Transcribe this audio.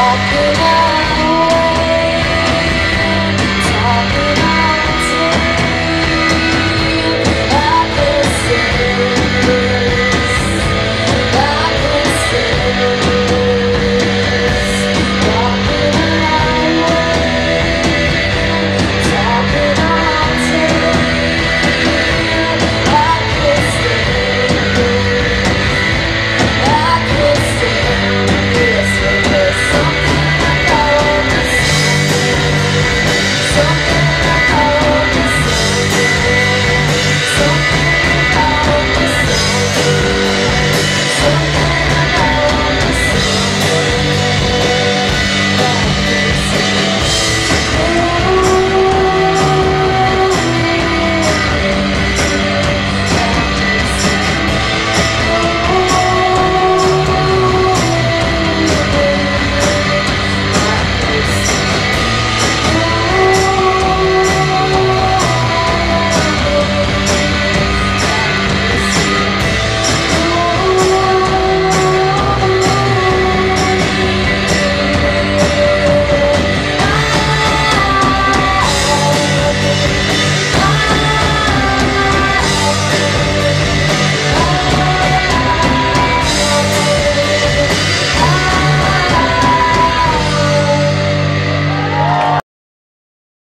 How could have